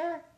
Eh,